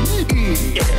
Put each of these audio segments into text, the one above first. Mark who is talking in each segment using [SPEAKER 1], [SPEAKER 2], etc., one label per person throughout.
[SPEAKER 1] Yeah.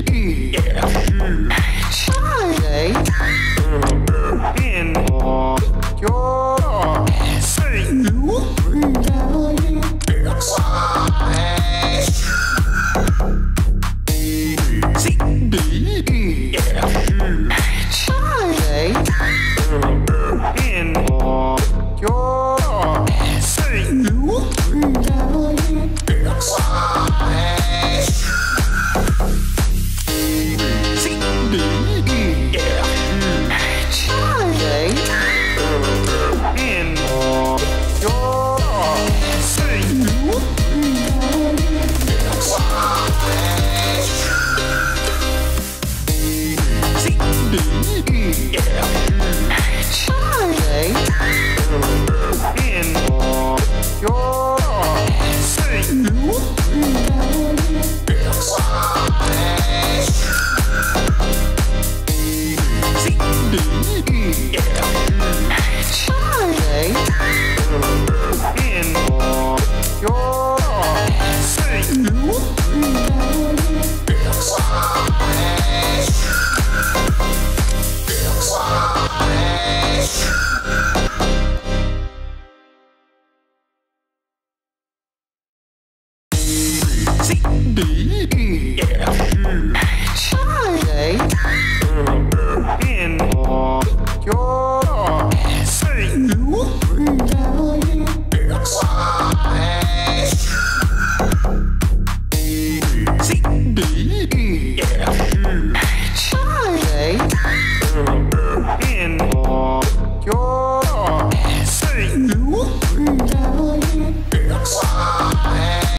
[SPEAKER 1] C D E F G H